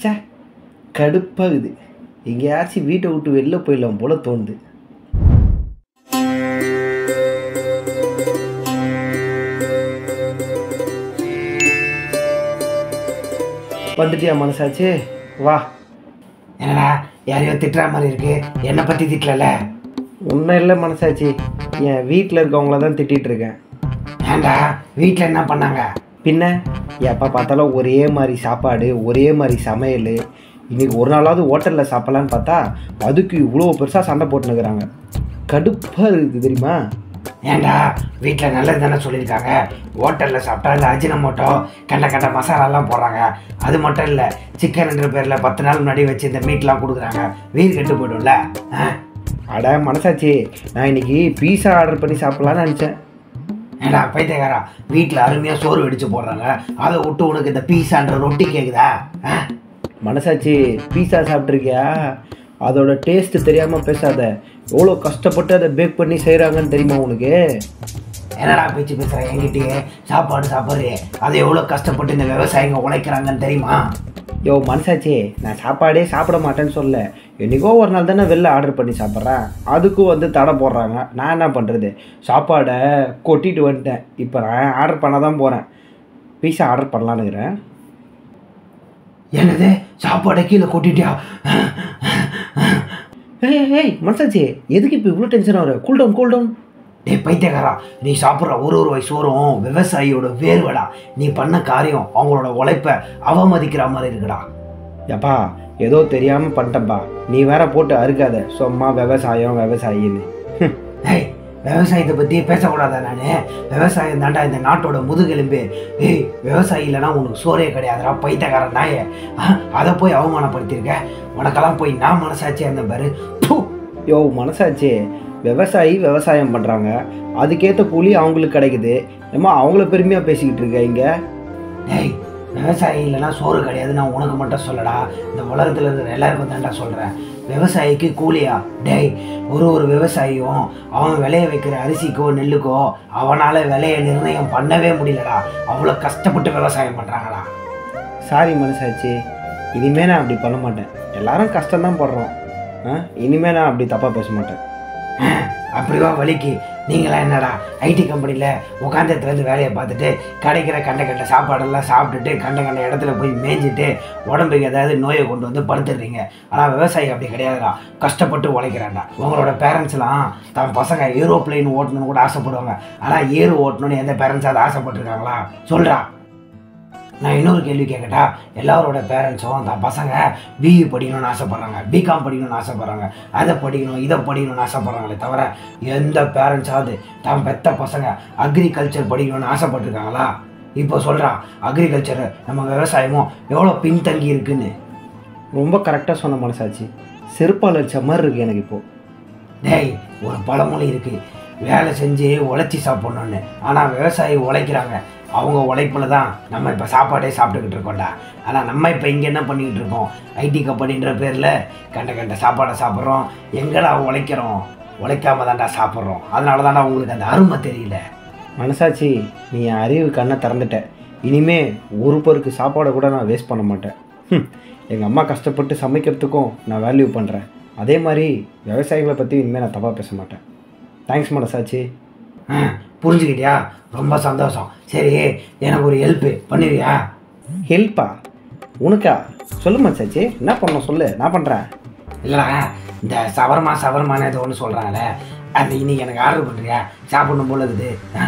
ச்சே கடுப்பாகுது. எங்கேயாச்சும் வீட்டை விட்டு வெளில போயிடலாம் போல தோணுது. வந்துட்டியா மனசாச்சு? வா. என்னடா யாரையோ திட்டுற மாதிரி இருக்கு. என்னை பற்றி திட்டல? உன்னை இல்லை மனசாச்சு. என் வீட்டில் இருக்கவங்கள தான் திட்டிகிட்டு இருக்கேன். ஏன்டா வீட்டில் என்ன பண்ணாங்க? பின்ன எப்போ பார்த்தாலும் ஒரே மாதிரி சாப்பாடு ஒரே மாதிரி சமையல். இன்னைக்கு ஒரு நாளாவது ஹோட்டலில் சாப்பிட்லான்னு பார்த்தா அதுக்கு இவ்வளோ பெருசாக சண்டை போட்டுனுக்குறாங்க கடுப்பாக இருக்குது தெரியுமா? ஏன்டா வீட்டில் நல்லது தானே சொல்லியிருக்காங்க. ஹோட்டலில் சாப்பிட்டா இந்த அஜினமோட்டோ கண்ட கண்ட மசாலாலாம் போடுறாங்க. அது மட்டும் இல்லை சிக்கன்ன்ற பேரில் பத்து நாள் முன்னாடி வச்சு இந்த மீட்லாம் கொடுக்குறாங்க. வீர் கெட்டு போய்டும்ல ஆ? அட மனசாச்சு நான் இன்னைக்கு பீஸா ஆர்டர் பண்ணி சாப்பிட்லான்னு நினச்சேன். ஏடா பைத்தியக்காரா? வீட்டில் அருமையாக சோறு வெடிச்சு போடுறாங்க. அதை விட்டு உனக்கு இந்த பீஸான்ற ரொட்டி கேட்குதா ஆ? மனசாச்சு பீஸா சாப்பிட்ருக்கியா அதோட டேஸ்ட் தெரியாமல் பேசாத. எவ்வளோ கஷ்டப்பட்டு அதை பேக் பண்ணி செய்கிறாங்கன்னு தெரியுமா உனக்கு? என்னடா பேச்சு பேசுகிறேன் என்கிட்டயே சாப்பாடு சாப்பாடு அதை எவ்வளோ கஷ்டப்பட்டு இந்த விவசாயிங்க உழைக்கிறாங்கன்னு தெரியுமா? யோ மனசாச்சே நான் சாப்பாடே சாப்பிட மாட்டேன்னு சொல்ல. என்னைக்கோ ஒரு நாள் தானே வெளில ஆர்டர் பண்ணி சாப்பிட்றேன். அதுக்கும் வந்து தடை போடுறாங்க. நான் என்ன பண்ணுறது சாப்பாடை கொட்டிட்டு வந்துட்டேன். இப்போ நான் ஆர்டர் பண்ண தான் போகிறேன் பீஸா ஆர்டர் பண்ணலான்னுக்கிறேன் என்னது? சாப்பாடை கீழே கொட்டிட்டியா? ஏய் ஏய் மனசாச்சி எதுக்கு இப்போ இவ்வளோ டென்ஷன் ஆகிற? கூல் டவுன் கூல் டவுன் டேய் பைத்தியக்காரா நீ சாப்பிட்ற ஒரு ஒரு வயசு சோறும் விவசாயியோட வேர்வடா. நீ பண்ண காரியம் அவங்களோட உழைப்பை அவமதிக்கிற மாதிரி இருக்குடா. எப்பா ஏதோ தெரியாமல் பண்ணிட்டேன்ப்பா. நீ வேற போட்டு அறுக்காத. சும்மா விவசாயம் விவசாயின்னு. ஏய் விவசாயத்தை பற்றி பேசக்கூடாதா நான்? விவசாயம் தாண்டா இந்த நாட்டோட முதுகெலும்பு. ஏய் விவசாயி இல்லைன்னா உனக்கு சோறே கிடையாதுடா பைத்தியக்காரன் நாயே. ஆ, அதை போய் அவமானப்படுத்தியிருக்க. உனக்கெல்லாம் போய் நான் மனசாட்சியாக இருந்தேன் பாரு. யோ மனசாச்சு. விவசாயி விவசாயம் பண்ணுறாங்க அதுக்கேற்ற கூலி அவங்களுக்கு கிடைக்குது. ஏமா அவங்கள பெருமையாக பேசிக்கிட்டு இருக்க இங்கே? டேய் விவசாயி இல்லைன்னா சோறு கிடையாது நான் உனக்கு மட்டும் சொல்லடா. இந்த உலகத்தில் இருக்கிற எல்லாருக்கும் தான்டா சொல்கிறேன் விவசாயிக்கு கூலியா? டேய் ஒரு ஒரு விவசாயியும் அவன் விளைய வைக்கிற அரிசிக்கோ நெல்லுக்கோ அவனால் விலையை நிர்ணயம் பண்ணவே முடியலடா. அவ்வளோ கஷ்டப்பட்டு விவசாயம் பண்ணுறாங்கடா சாரி மனசாச்சு. இனிமேல் நான் அப்படி பண்ண மாட்டேன். எல்லாரும் கஷ்டம்தான் படுறோம். இனிமேல் நான் அப்படி தப்பாக பேச மாட்டேன். அப்படிவா வலிக்கு. நீங்களா என்னடா? ஐடி கம்பெனியில் உட்காந்தத்துலேருந்து வேலையை பார்த்துட்டு கிடைக்கிற கண்ட கண்ட சாப்பாடெல்லாம் சாப்பிட்டுட்டு கண்ட கண்ட இடத்துல போய் மேய்ஞ்சிட்டு உடம்புக்கு ஏதாவது நோயை கொண்டு வந்து படுத்துடுறீங்க. ஆனால் விவசாயி அப்படி கிடையாதுடா. கஷ்டப்பட்டு உழைக்கிறாண்டா உங்களோட பேரண்ட்ஸ்லாம் தன் பசங்க ஏரோப்ளைன் ஓட்டணும்னு கூட ஆசைப்படுவாங்க. ஆனால் ஏறு ஓட்டணும்னு எந்த பேரண்ட்ஸாவது ஆசைப்பட்டிருக்காங்களா? சொல்கிறா நான் இன்னொரு கேள்வி கேட்கட்டா எல்லாரோட பேரண்ட்ஸும் தான் பசங்க பிஇ படிக்கணும்னு ஆசைப்பட்றாங்க பிகாம் படிக்கணும்னு ஆசைப்பட்றாங்க அதை படிக்கணும் இதை படிக்கணும்னு ஆசைப்பட்றாங்களே தவிர எந்த பேரண்ட்ஸாவது தான் பெத்த பசங்க அக்ரிகல்ச்சர் படிக்கணும்னு ஆசைப்பட்டிருக்காங்களா? இப்போ சொல்கிறான் அக்ரிகல்ச்சர் நம்ம விவசாயமும் எவ்வளோ பின்தங்கி இருக்குன்னு? ரொம்ப கரெக்டாக சொன்ன மனசாச்சு செருப்பால் அடிச்ச மாதிரி இருக்கு எனக்கு இப்போது டேய் ஒரு பழமொழி இருக்குது வேலை செஞ்சு உழைச்சி சாப்பிட்ணுன்னு ஆனால் விவசாயி உழைக்கிறாங்க. அவங்க உழைப்பில் தான் நம்ம இப்போ சாப்பாடே சாப்பிட்டுக்கிட்டு இருக்கோம்டா. ஆனால் நம்ம இப்போ இங்கே என்ன பண்ணிக்கிட்டு இருக்கோம்? ஐடி கம்பெனின்ற பேரில் கண்ட கண்ட சாப்பாடை சாப்பிட்றோம். எங்கடா உழைக்கிறோம். உழைக்காம தான்டா சாப்பிட்றோம். அதனால தான்டா உங்களுக்கு அந்த அருமை தெரியல. மனசாட்சி நீ என் அறிவு கண்ணை திறந்துட்ட. இனிமே ஒரு பொருக்கு சாப்பாடை கூட நான் வேஸ்ட் பண்ண மாட்டேன். எங்கள் அம்மா கஷ்டப்பட்டு சமைக்கிறதுக்கும் நான் வேல்யூ பண்ணுறேன் அதே மாதிரி விவசாயிகளை பற்றி இனிமேல் நான் தப்பாக பேச மாட்டேன். தேங்க்ஸ் மனசாட்சி. புரிஞ்சுக்கிட்டியா? ரொம்ப சந்தோஷம். சரி எனக்கு ஒரு ஹெல்ப்பு பண்ணுவியா ஹெல்ப்பா உனக்கா? சொல்லு மனசாட்சி என்ன பண்ணணும் சொல்லு. நான் பண்ணுறேன் இல்லைடா இந்த சவர்மா சவர்மான்னு ஏதோ ஒன்று சொல்கிறாங்களே அந்த இன்னைக்கு எனக்கு ஆர்டர் பண்ணுறியா சாப்பிடணும் போல இருக்குது. ஆ?